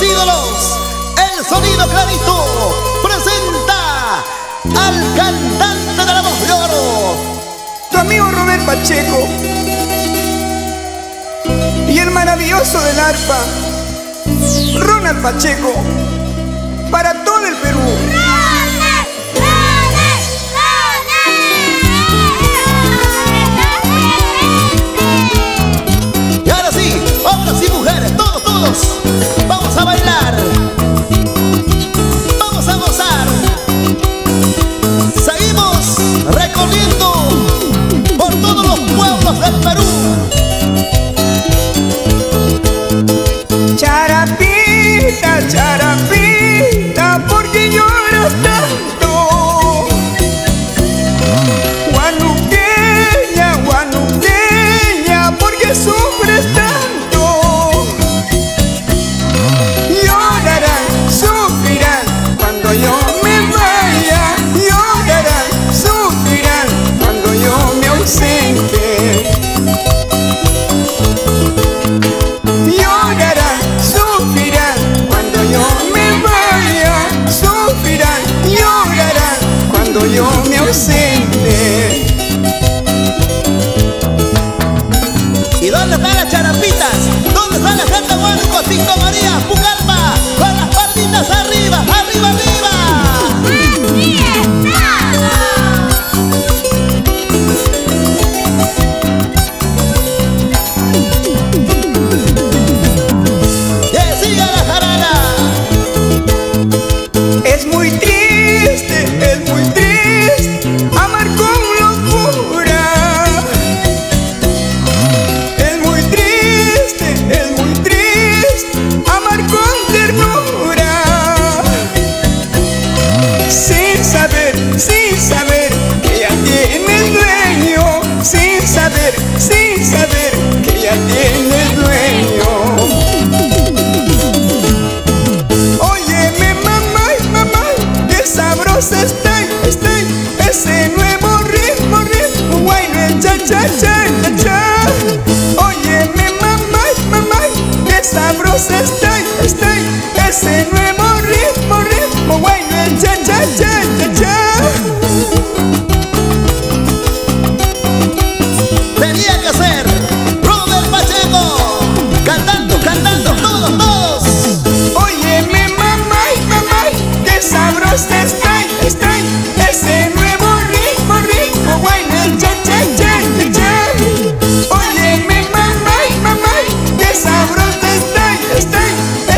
grandes el sonido clarito presenta al cantante de la voz de oro, tu amigo Robert Pacheco. Y el maravilloso del arpa, Ronald Pacheco, para Perú. Charapita. você. cha cha cha. Oye, mi mamá, mamá, que sabrosa estoy, estoy, ese nuevo.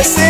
Ese